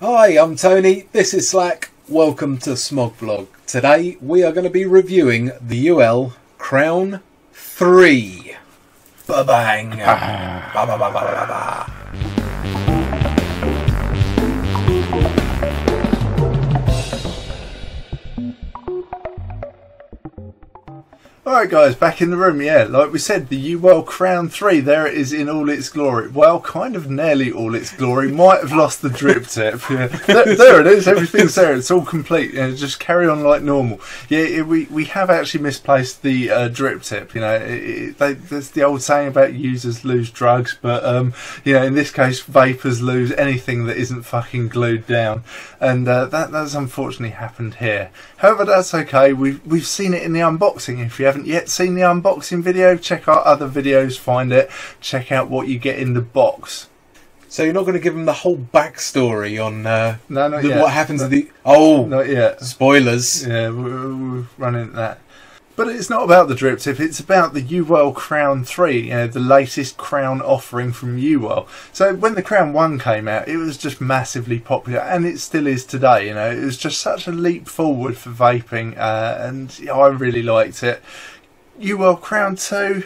Hi, I'm Tony. This is Slack. Welcome to Smog Vlog. Today we are going to be reviewing the Uwell Crown 3. Ba-bang. Ba-ba-ba-ba-ba-ba. Alright guys, back in the room, yeah, like we said, the Uwell Crown 3, there it is in all its glory. Well, kind of nearly all its glory, might have lost the drip tip. Yeah. There, there it is, everything's there, it's all complete, yeah, just carry on like normal. Yeah, it, we, we have actually misplaced the uh, drip tip, you know, it, it, they, there's the old saying about users lose drugs, but, um, you know, in this case, vapors lose anything that isn't fucking glued down, and uh, that, that's unfortunately happened here. However, that's okay, we've, we've seen it in the unboxing, if you haven't yet seen the unboxing video, check out other videos, find it, check out what you get in the box. So you're not going to give them the whole backstory on uh, No, not the- yet. what happens at the... Oh, Not yet. spoilers. Yeah, we're, we're running that. But it's not about the drip tip, it's about the Uwell Crown 3, you know, the latest Crown offering from Uwell. So when the Crown 1 came out, it was just massively popular, and it still is today, you know. It was just such a leap forward for vaping, uh, and I really liked it. Uwell Crown 2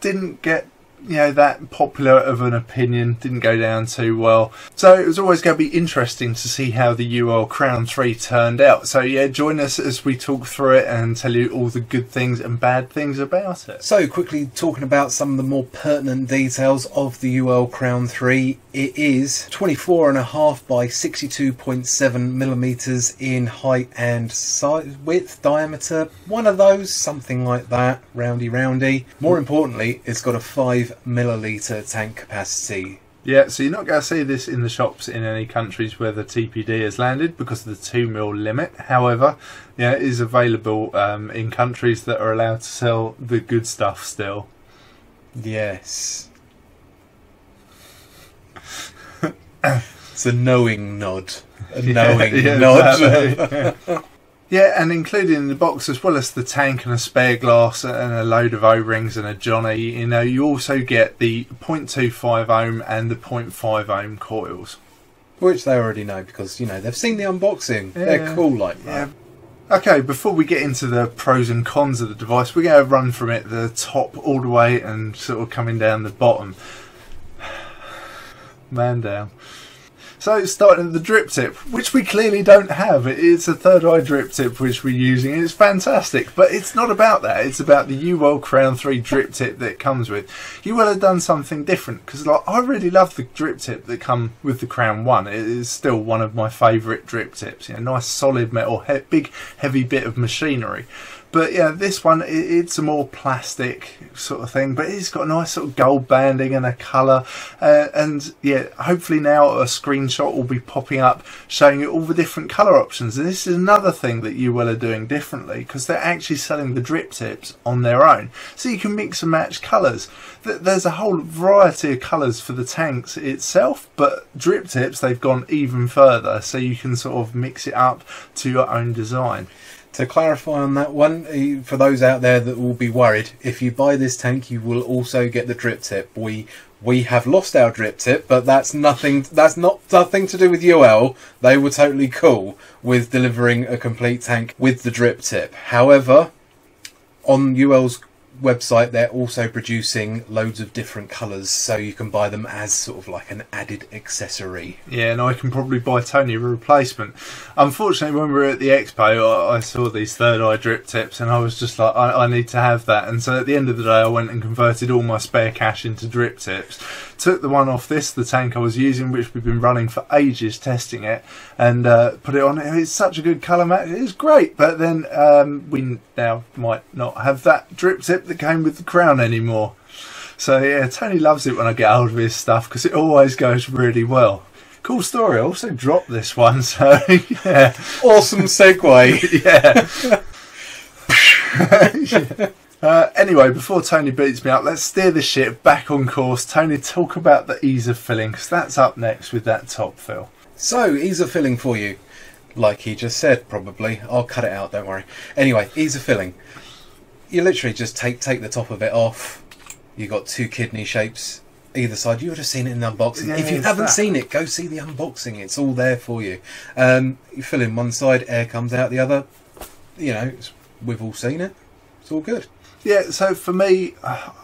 didn't get you know that popular of an opinion didn't go down too well. So it was always going to be interesting to see how the Uwell Crown 3 turned out. So yeah join us as we talk through it and tell you all the good things and bad things about it. So, quickly talking about some of the more pertinent details of the Uwell Crown 3, it is 24.5 by 62.7 millimeters in height and size, width, diameter, one of those, something like that, roundy roundy. More importantly, it's got a 5 milliliter tank capacity. yeah so you're not going to see this in the shops in any countries where the TPD has landed because of the 2 mil limit however yeah it is available um, in countries that are allowed to sell the good stuff still Yes. it's a knowing nod. A knowing Yeah, nod. Yeah, and included in the box, as well as the tank and a spare glass and a load of O-rings and a Johnny, you know, you also get the 0.25 ohm and the 0.5 ohm coils. Which they already know because, you know, they've seen the unboxing. They're cool like that. Okay, before we get into the pros and cons of the device, we're going to run from it the top all the way and sort of coming down the bottom. Man down. So starting at the drip tip, which we clearly don't have. It is a third eye drip tip which we're using. It's fantastic, but it's not about that. It's about the Uwell Crown 3 drip tip that comes with. You will have done something different because like I really love the drip tip that come with the Crown 1. It is still one of my favourite drip tips. You know, nice solid metal, he- big heavy bit of machinery. But yeah, this one it's a more plastic sort of thing, but it's got a nice sort of gold banding and a colour. Uh, and yeah, hopefully now a screenshot will be popping up showing you all the different colour options. And this is another thing that Uwell are doing differently because they're actually selling the drip tips on their own, so you can mix and match colours. There's a whole variety of colours for the tanks itself, but drip tips they've gone even further, so you can sort of mix it up to your own design. To clarify on that one, eh, for those out there that will be worried, if you buy this tank, you will also get the drip tip. We we have lost our drip tip, but that's nothing. That's not nothing to do with Uwell. They were totally cool with delivering a complete tank with the drip tip. However, on Uwell's website, they're also producing loads of different colours, so you can buy them as sort of like an added accessory. Yeah, and I can probably buy Tony a replacement. Unfortunately, when we were at the expo, I, saw these third eye drip tips, and I was just like, I, I need to have that. And so at the end of the day, I went and converted all my spare cash into drip tips. Took the one off this, the tank I was using, which we've been running for ages testing it, and uh, put it on. It's such a good colour match. It's great, but then um, we now might not have that drip tip that came with the crown anymore. So yeah, Tony loves it when I get hold of his stuff because it always goes really well. Cool story. I also dropped this one, so yeah, Awesome segue. yeah. Uh, anyway, before Tony beats me up, let's steer the ship back on course. Tony, talk about the ease of filling because that's up next with that top fill. So, ease of filling for you. Like he just said, probably. I'll cut it out, don't worry. Anyway, ease of filling. You literally just take take the top of it off. You've got two kidney shapes either side. You would have seen it in the unboxing. Yeah, if you haven't that. seen it, go see the unboxing. It's all there for you. Um, you fill in one side, air comes out the other. You know, it's, we've all seen it. It's all good. Yeah, so for me,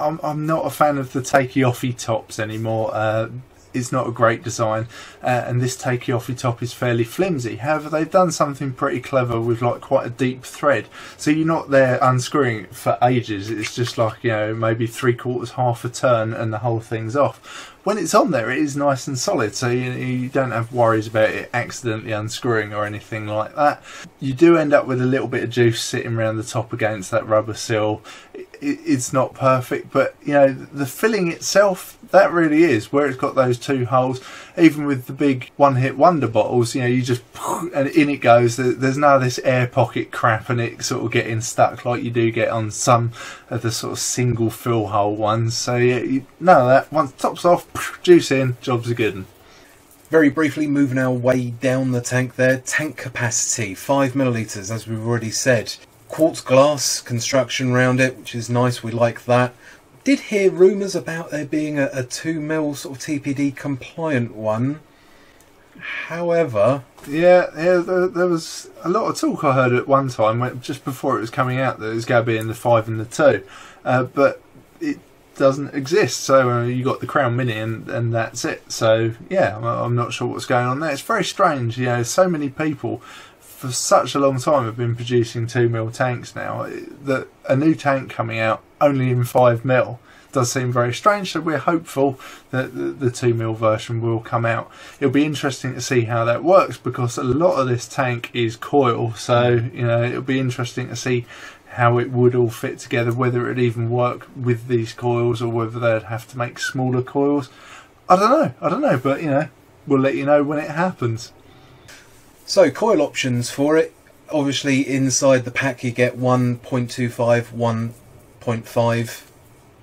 I'm, I'm not a fan of the takey offy tops anymore. Uh, it's not a great design, uh, and this takey offy top is fairly flimsy. However, they've done something pretty clever with like quite a deep thread, so you're not there unscrewing it for ages. It's just like you know maybe three quarters, half a turn, and the whole thing's off. When it's on there, it is nice and solid, so you, you don't have worries about it accidentally unscrewing or anything like that. You do end up with a little bit of juice sitting around the top against that rubber seal. It, it's not perfect, but you know the filling itself that really is where it's got those two holes. Even with the big one-hit wonder bottles, you know, you just and in it goes. There's of this air pocket crap and it sort of getting stuck like you do get on some of the sort of single fill hole ones. So yeah, you, none of that. Once tops off, juice in, jobs are good. Very briefly, moving our way down the tank there. Tank capacity, 5 millilitres, as we've already said. Quartz glass construction around it, which is nice, we like that. Did hear rumours about there being a, a 2 mil sort of TPD compliant one. However, Yeah, yeah. There, there was a lot of talk I heard at one time, just before it was coming out, that it was going to be in the five and the two, uh, but it doesn't exist. So uh, you got the Crown Mini, and, and that's it. So yeah, I'm, not sure what's going on there. It's very strange. You know, so many people for such a long time have been producing two mil tanks now. That a new tank coming out only in five mil does seem very strange. So we're hopeful that the, two mil version will come out. It'll be interesting to see how that works because a lot of this tank is coil. So you know it'll be interesting to see how it would all fit together. Whether it'd even work with these coils or whether they'd have to make smaller coils. I don't know. I don't know. But you know we'll let you know when it happens. So, coil options for it. Obviously, inside the pack, you get 1.25, 1.5.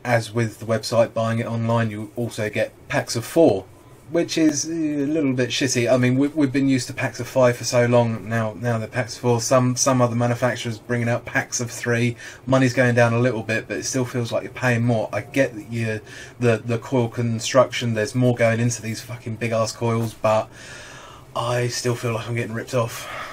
As with the website, buying it online, you also get packs of four, which is a little bit shitty. I mean, we, we've been used to packs of five for so long. Now, now they're packs of four. Some some other manufacturers bringing out packs of three. Money's going down a little bit, but it still feels like you're paying more. I get that you the the coil construction. There's more going into these fucking big ass coils, but I still feel like I'm getting ripped off.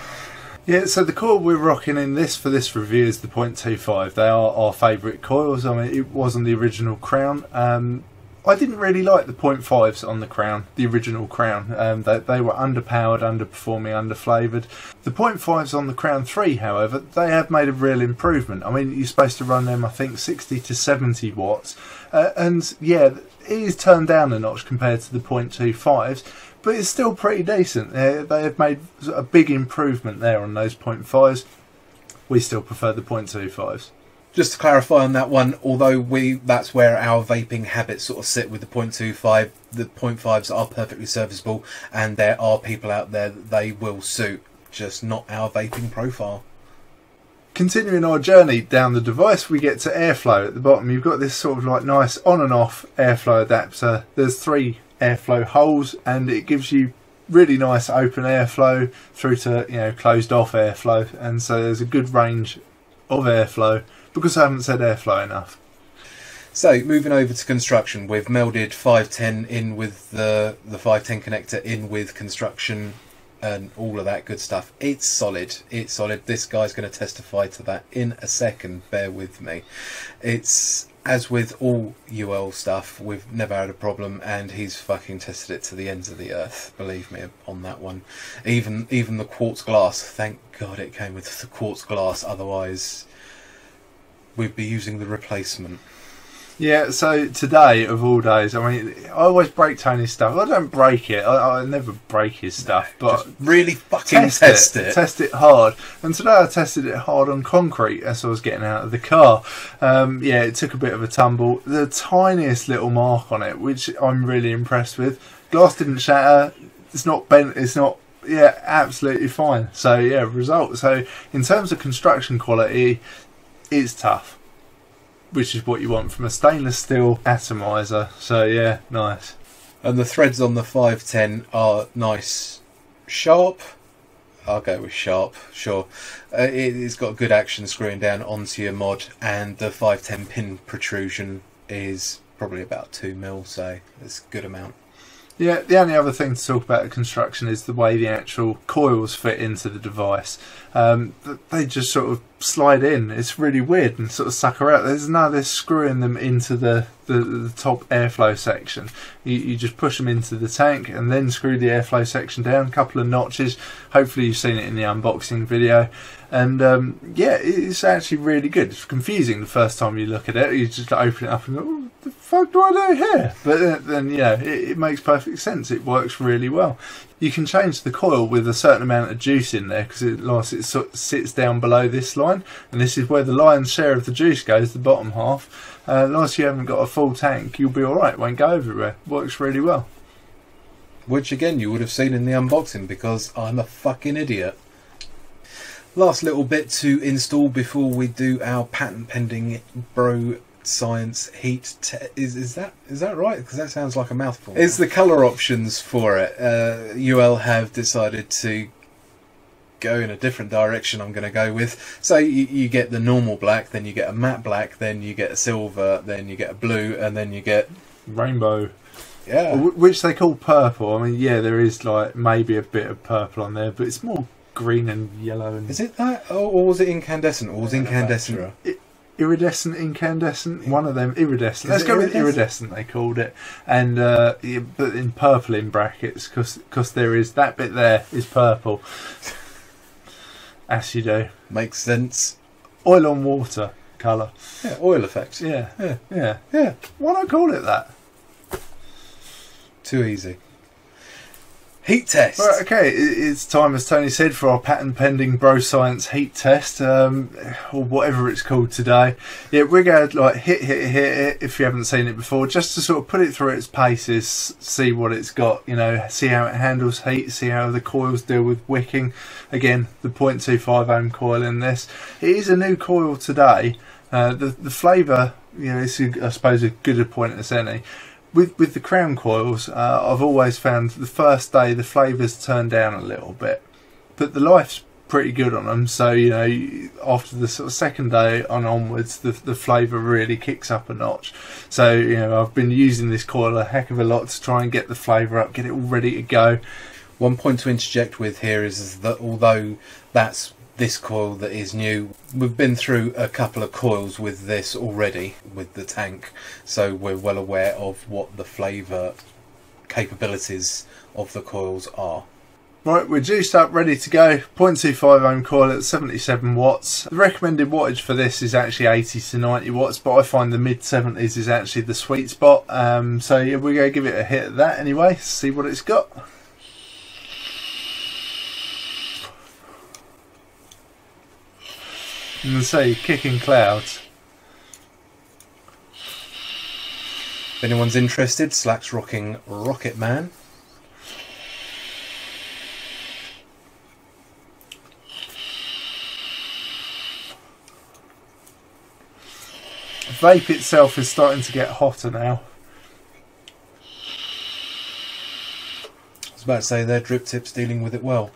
Yeah, so the coil we're rocking in this for this review is the .25. They are our favourite coils. I mean, it wasn't the original Crown. Um, I didn't really like the .5s on the Crown, the original Crown. Um, they, they were underpowered, underperforming, underflavoured. The .5s on the Crown 3, however, they have made a real improvement. I mean, you're supposed to run them, I think, 60 to 70 watts. Uh, and yeah, it is turned down a notch compared to the .25s but it's still pretty decent. Uh, they have made a big improvement there on those point fives. We still prefer the point two fives. Just to clarify on that one, although we that's where our vaping habits sort of sit with the .25, the .5s are perfectly serviceable, and there are people out there that they will suit, just not our vaping profile. Continuing our journey down the device, we get to airflow at the bottom. You've got this sort of like nice on and off airflow adapter. There's three airflow holes, and it gives you really nice open airflow through to you know closed off airflow, and so there's a good range of airflow. Because I haven't said airflow enough. So moving over to construction, we've melded 510 in with the the 510 connector in with construction and all of that good stuff. It's solid. It's solid. This guy's going to testify to that in a second. Bear with me. It's as with all Uwell stuff, we've never had a problem, and he's fucking tested it to the ends of the earth. Believe me on that one. Even even the quartz glass. Thank God it came with the quartz glass. Otherwise, we'd be using the replacement. Yeah, so today of all days, I mean, I always break Tony's stuff. I don't break it. I, I never break his stuff, but Just really fucking test, test, it, it. test it hard. And today I tested it hard on concrete as I was getting out of the car. Um, yeah, it took a bit of a tumble. The tiniest little mark on it, which I'm really impressed with. Glass didn't shatter. It's not bent. It's not. Yeah, absolutely fine. So yeah, result. So in terms of construction quality, it's tough. Which is what you want from a stainless steel atomizer. So yeah, nice. And the threads on the 510 are nice, sharp. I'll go with sharp, sure. Uh, it, it's got good action screwing down onto your mod, and the 510 pin protrusion is probably about two mil, so it's a good amount. Yeah, the only other thing to talk about the construction is the way the actual coils fit into the device. Um, they just sort of slide in. It's really weird and sort of sucker out. There's no they're screwing them into the, the, the top airflow section. You, you just push them into the tank and then screw the airflow section down, a couple of notches. Hopefully you've seen it in the unboxing video. And um, yeah, it's actually really good. It's confusing the first time you look at it. You just open it up and go, "Oh, the fuck do I do here? But then, then yeah, it, it makes perfect sense. It works really well. You can change the coil with a certain amount of juice in there because it, it sort of sits down below this line, and this is where the lion's share of the juice goes, the bottom half. Uh, unless you haven't got a full tank, you'll be alright. Won't go everywhere. Works really well. Which again you would have seen in the unboxing because I'm a fucking idiot. Last little bit to install before we do our patent pending Bro Science Heat te- is is that is that right? Because that sounds like a mouthful. Is the color options for it? Uh, Uwell have decided to go in a different direction. I'm going to go with. So you, you get the normal black, then you get a matte black, then you get a silver, then you get a blue, and then you get Rainbow. yeah. Which they call purple. I mean, yeah, there is like maybe a bit of purple on there, but it's more green and yellow and Is it that, or, or was it incandescent? Or was incandescent? iridescent, incandescent. One of them iridescent. Let's it go with iridescent? They called it, and uh, but in purple in brackets because there is that bit there is purple. As you do, Makes sense. oil on water colour. Yeah, oil effects. Yeah, Yeah, yeah. yeah. Why not I call it that? Too easy. Heat test. Right, okay, it's time, as Tony said, for our patent pending Bro Science heat test, um, or whatever it's called today. Yeah, we're going to like hit, hit, hit it if you haven't seen it before, just to sort of put it through its paces, see what it's got, you know, see how it handles heat, see how the coils deal with wicking. Again, the 0.25 ohm coil in this. It is a new coil today. Uh, the the flavour, you know, it's I suppose a good a point as any with with the crown coils, uh, I've always found the first day the flavours turn down a little bit, but the life's pretty good on them. So you know, after the sort of second day on onwards, the the flavour really kicks up a notch. So you know, I've been using this coil a heck of a lot to try and get the flavour up, get it all ready to go. One point to interject with here is, is that although that's this coil that is new, we've been through a couple of coils with this already with the tank, so we're well aware of what the flavour capabilities of the coils are. Right, we're juiced up, ready to go. 0.25 ohm coil at 77 watts. The recommended wattage for this is actually 80 to 90 watts, but I find the mid 70s is actually the sweet spot. Um, so yeah, we're going to give it a hit at that anyway, see what it's got. And say, kicking clouds. If anyone's interested, Slack's rocking Rocket Man. Vape itself is starting to get hotter now. I was about to say their drip tip's dealing with it well.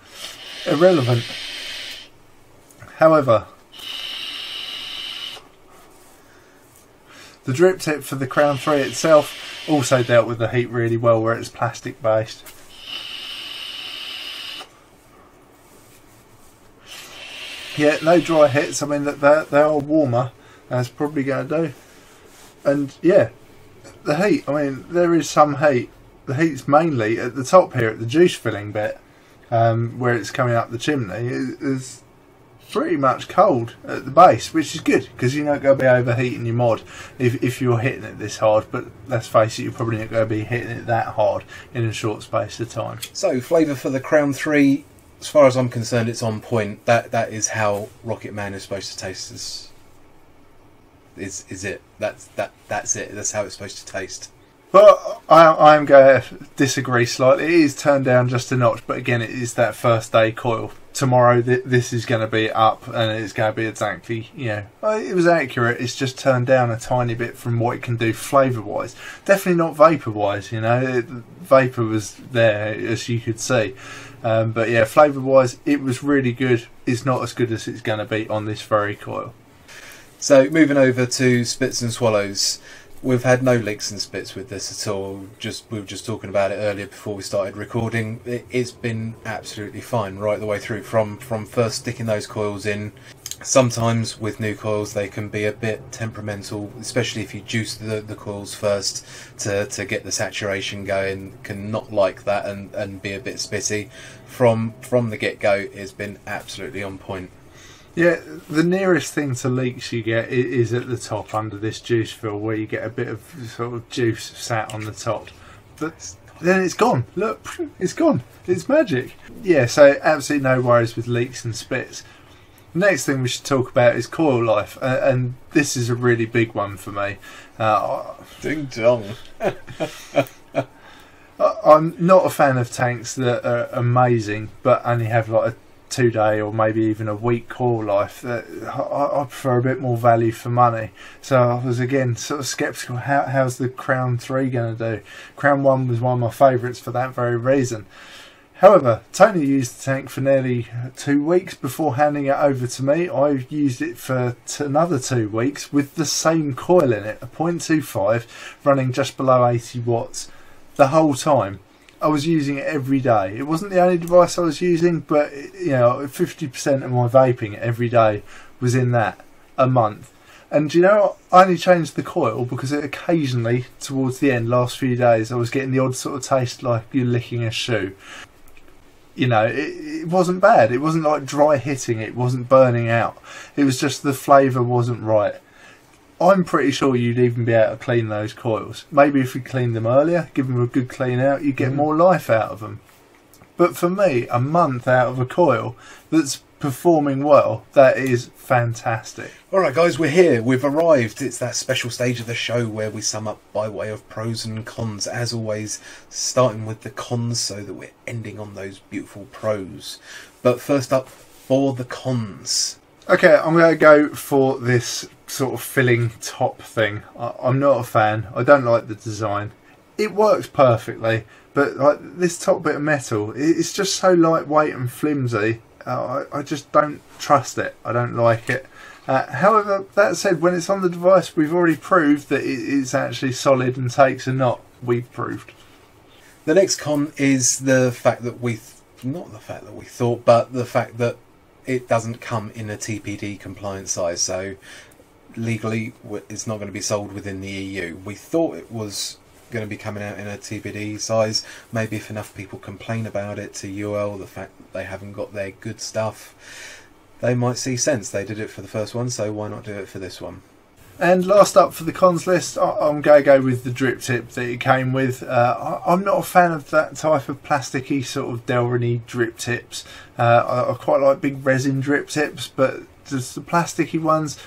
irrelevant. However, the drip tip for the Crown 3 itself also dealt with the heat really well where it's plastic based. Yeah, no dry hits. I mean, they, they are warmer. That's probably going to do. And yeah, the heat. I mean, there is some heat. The heat's mainly at the top here, at the juice filling bit um, where it's coming up the chimney is pretty much cold at the base, which is good because you're not going to be overheating your mod if, if you're hitting it this hard. But let's face it, you're probably not going to be hitting it that hard in a short space of time. So, flavour for the Crown 3, as far as I'm concerned, it's on point. That That is how Rocket Man is supposed to taste. Is, is, is it. That's, that, that's it. That's how it's supposed to taste. But I, am going to disagree slightly. It is turned down just a notch, but again, it is that first day coil. Tomorrow, th- this is going to be up, and it's going to be exactly, you know, it was accurate. It's just turned down a tiny bit from what it can do flavour wise. Definitely not vapour wise, you know. It, vapour was there, as you could see. Um, but yeah, flavour wise, it was really good. It's not as good as it's going to be on this very coil. So, moving over to Spits and Swallows. We've had no leaks and spits with this at all. Just we were just talking about it earlier before we started recording. It, it's been absolutely fine right the way through from from first sticking those coils in. Sometimes with new coils they can be a bit temperamental, especially if you juice the, the coils first to, to get the saturation going. Can not like that and, and be a bit spitty. From from the get go, it's been absolutely on point. Yeah, the nearest thing to leaks you get is at the top under this juice fill, where you get a bit of sort of juice sat on the top. But then it's gone. Look, it's gone. It's magic. Yeah, so absolutely no worries with leaks and spits. Next thing we should talk about is coil life, uh, and this is a really big one for me. Uh, Ding dong. I- I'm not a fan of tanks that are amazing, but only have like a two day or maybe even a week core life. That I, I prefer a bit more value for money. So I was again sort of skeptical. How, how's the Crown Three going to do? Crown One was one of my favourites for that very reason. However, Tony used the tank for nearly two weeks before handing it over to me. I used it for another two weeks with the same coil in it, a 0.25, running just below 80 watts the whole time. I was using it every day. It wasn't the only device I was using, but you know, 50% of my vaping every day was in that a month. And you know? I only changed the coil because it occasionally, towards the end, last few days, I was getting the odd sort of taste like you're licking a shoe. You know, it, it wasn't bad. It wasn't like dry hitting. It wasn't burning out. It was just the flavour wasn't right. I'm pretty sure you'd even be able to clean those coils. Maybe if you cleaned them earlier, give them a good clean out, you get Mhm. more life out of them. But for me, a month out of a coil that's performing well, that is fantastic. Alright, guys, we're here. We've arrived. It's that special stage of the show where we sum up by way of pros and cons. As always, starting with the cons so that we're ending on those beautiful pros. But first up, for the cons. Okay, I'm going to go for this sort of filling top thing. I, I'm not a fan. I don't like the design. It works perfectly, but like this top bit of metal, it, it's just so lightweight and flimsy. Uh, I, I just don't trust it. I don't like it. Uh, however, that said, when it's on the device, we've already proved that it is actually solid and takes a knot. We've proved. The next con is the fact that we, th- not the fact that we thought, but the fact that it doesn't come in a TPD compliant size. So legally, it's not going to be sold within the EU. We thought it was going to be coming out in a TPD size. Maybe if enough people complain about it to Uwell, the fact that they haven't got their good stuff, they might see sense. They did it for the first one, so why not do it for this one? And last up for the cons list, I'm going to go with the drip tip that it came with. Uh, I'm not a fan of that type of plasticky sort of Delrin drip tips. Uh, I, I quite like big resin drip tips, but just the plasticky ones,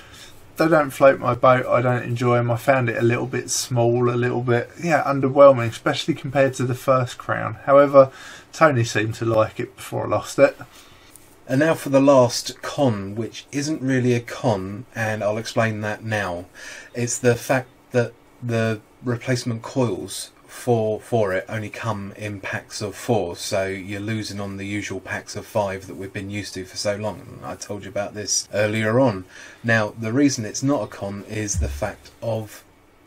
they don't float my boat. I don't enjoy them. I found it a little bit small, a little bit, yeah, underwhelming, especially compared to the first crown. However, Tony seemed to like it before I lost it. And now for the last con, which isn't really a con, and I'll explain that now. It's the fact that the replacement coils for for it only come in packs of four, so you're losing on the usual packs of five that we've been used to for so long. I told you about this earlier on. Now, the reason it's not a con is the fact of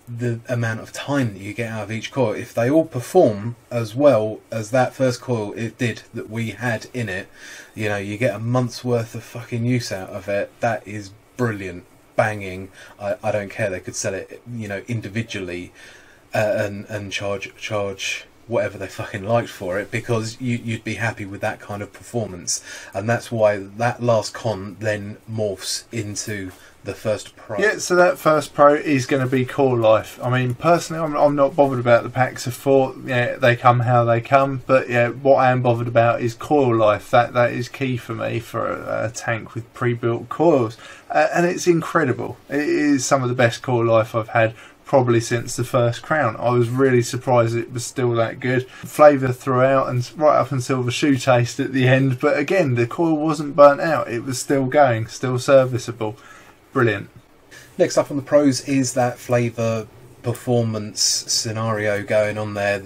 the amount of time that you get out of each coil. If they all perform as well as that first coil it did that we had in it, you know, you get a month's worth of fucking use out of it. That is brilliant, banging. I, I don't care. They could sell it, you know, individually, uh, and and charge charge whatever they fucking liked for it because you you'd be happy with that kind of performance, and that's why that last con then morphs into the first pro. Yeah, so that first pro is going to be core life. I mean, personally, I'm, I'm not bothered about the packs of four. Yeah, they come how they come. But yeah, what I am bothered about is coil life. That that is key for me for a, a tank with pre-built coils, uh, and it's incredible. It is some of the best coil life I've had. Probably since the first crown, I was really surprised it was still that good. Flavour throughout and right up until the shoe taste at the end. But again, the coil wasn't burnt out; it was still going, still serviceable. Brilliant. Next up on the pros is that flavour performance scenario going on there.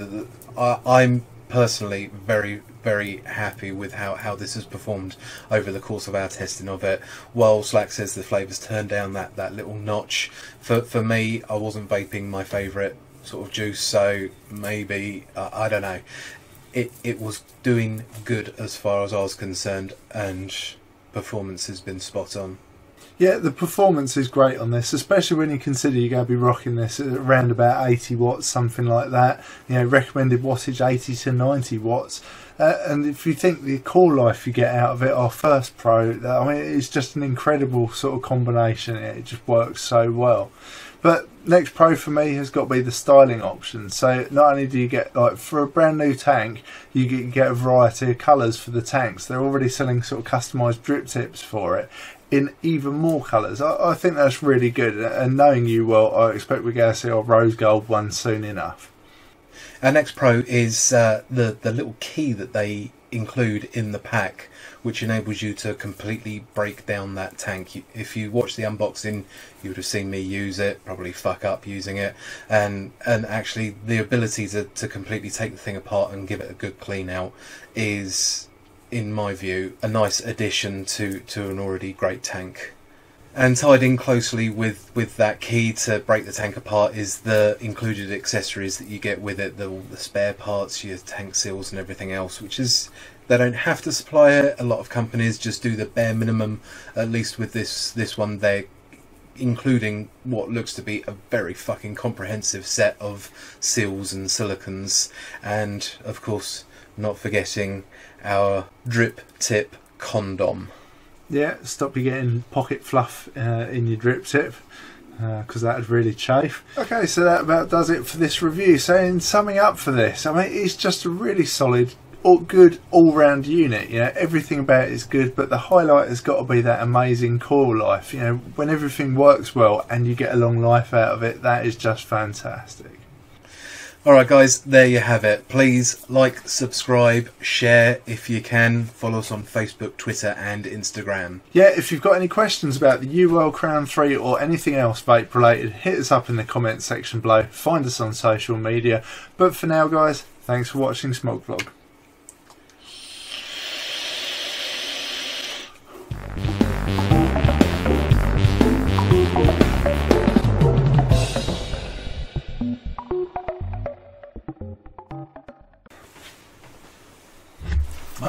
I, I'm personally very very happy with how, how this has performed over the course of our testing of it. While Slack says the flavours turned down that, that little notch, for for me, I wasn't vaping my favourite sort of juice, so maybe uh, I don't know. It it was doing good as far as I was concerned, and performance has been spot on. Yeah, the performance is great on this, especially when you consider you're going to be rocking this at around about 80 watts, something like that. You know, recommended wattage 80 to 90 watts. Uh, and if you think the core life you get out of it, our first Pro, I mean, it's just an incredible sort of combination. It just works so well. But next pro for me has got to be the styling option. So not only do you get like for a brand new tank, you get, a variety of colours for the tanks. They're already selling sort of customised drip tips for it in even more colours. I, I, think that's really good. And knowing you well, I expect we're going to see our rose gold one soon enough. Our next pro is uh, the the little key that they include in the pack which enables you to completely break down that tank. If you watch the unboxing, you would have seen me use it, probably fuck up using it, and and actually the ability to, to completely take the thing apart and give it a good clean out is, in my view, a nice addition to, to an already great tank. And tied in closely with, with that key to break the tank apart is the included accessories that you get with it, the, the spare parts, your tank seals and everything else, which is they don't have to supply it. A lot of companies just do the bare minimum. At least with this this one, they're including what looks to be a very fucking comprehensive set of seals and silicons, and of course, not forgetting our drip tip condom. Yeah, stop you getting pocket fluff uh, in your drip tip because uh, that would really chafe. Okay, so that about does it for this review. So, in summing up for this, I mean, it's just a really solid all good all round unit. You know, everything about it is good, but the highlight has got to be that amazing core life. You know, when everything works well and you get a long life out of it, that is just fantastic. Alright, guys, there you have it. Please like, subscribe, share if you can. Follow us on Facebook, Twitter, and Instagram. Yeah, if you've got any questions about the Uwell Crown 3 or anything else vape related, hit us up in the comments section below. Find us on social media. But for now, guys, thanks for watching Smog Vlog.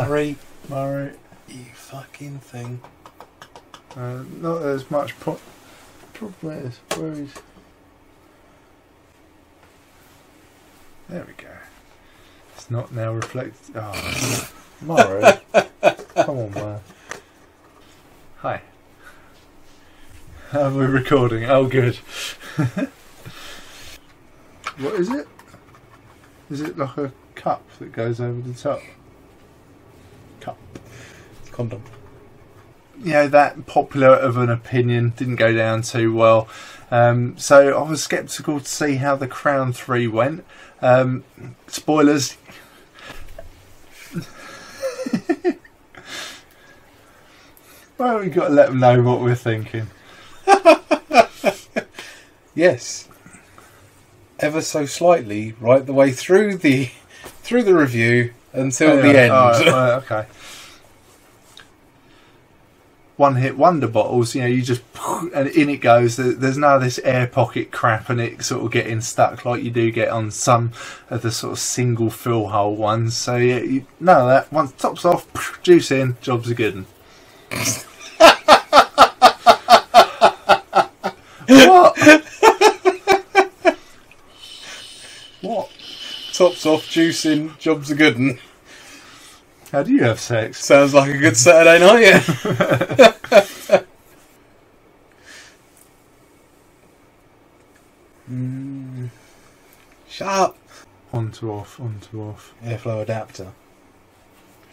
Murray. Murray. You fucking thing. Uh, not as much pro- problem is where is. There we go. It's not now reflected. Oh, Murray. Come on, man. Hi. Are we recording? Oh, good. what is it? Is it like a cup that goes over the top? Cup. Condom. You know, that popular of an opinion didn't go down too well. Um, so I was sceptical to see how the Crown 3 went. Um, spoilers. well, we've got to let them know what we're thinking. yes. Ever so slightly, right the way through the through the review until the end. Oh, right, okay. One hit wonder bottles, you know, you just and in it goes. There's now this air pocket crap and it sort of getting stuck like you do get on some of the sort of single fill hole ones. So yeah, you, none of that. Once tops off, juice in, jobs are good. what? what? Tops off, juicing, jobs are good. And How do you have sex? sounds like a good Saturday night, yeah. mm. Shut up. On to off, on to off. Airflow adapter.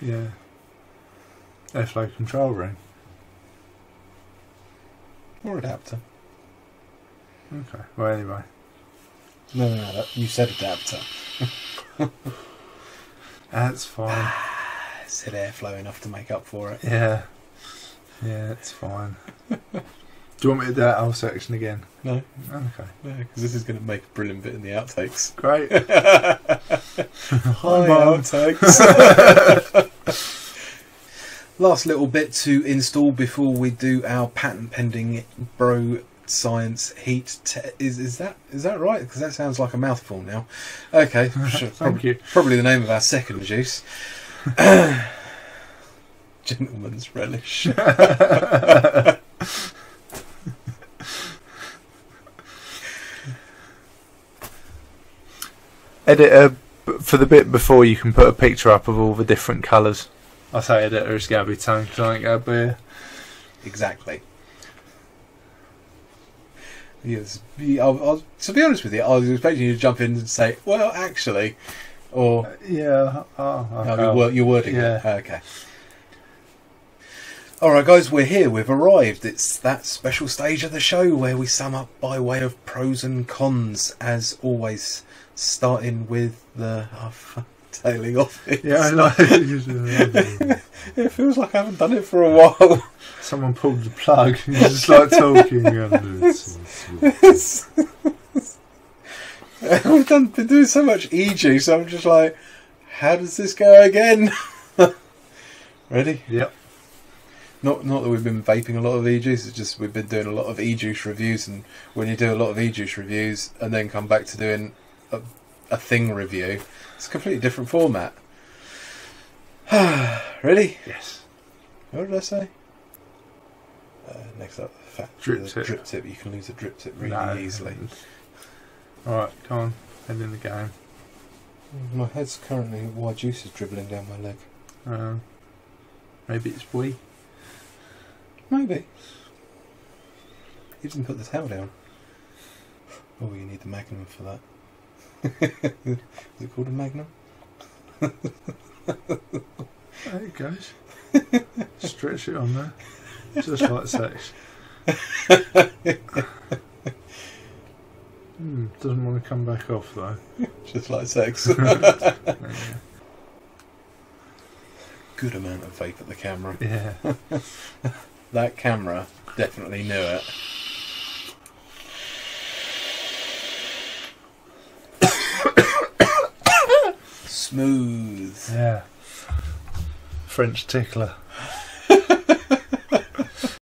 Yeah. Airflow control room. Or adapter. Okay. Well, anyway. No, no, no. You said adapter. That's fine. I said airflow enough to make up for it. Yeah. Yeah, it's fine. do you want me to do that whole section again? No, Okay. because this is going to make a brilliant bit in the outtakes. Great. Mum. outtakes. Last little bit to install before we do our patent pending Bro Science Heat. Te- is is that is that right? Because that sounds like a mouthful now. Okay, sure, Thank you. Probably the name of our second juice. Gentleman's relish. Editor, for the bit before, you can put a picture up of all the different colours. I say editor, it's going to be tongue, because I ain't going. Exactly. Yes. I, I, to be honest with you, I was expecting you to jump in and say, "Well, actually," or uh, Yeah, uh, oh, oh, no, you're, you're wording it. Ah, okay. All right, guys, we're here. We've arrived. It's that special stage of the show where we sum up by way of pros and cons, as always, starting with the oh, tailing off. it. Yeah, I like it feels like I haven't done it for a while. Someone pulled the plug. You just like talking. We've done, been doing so much e-juice, I'm just like, how does this go again? Ready? yep. Not not that we've been vaping a lot of e-juice, it's just we've been doing a lot of e-juice reviews, and when you do a lot of e-juice reviews and then come back to doing a, a thing review, it's a completely different format. Ready? Yes. What did I say? Uh, next up, the fact Drip tip. drip tip. You can lose a drip tip really No. easily. Alright, come on. Head in the game. My head's currently why juice is dribbling down my leg. Um, maybe it's we. Maybe. You didn't put the towel down. Oh, you need the magnum for that. is it called a magnum? There it goes. Stretch it on there. Just like sex. Hmm, doesn't want to come back off though. Just like sex. Good amount of vape at the camera. Yeah. That camera definitely knew it. Smooth. Yeah. French tickler.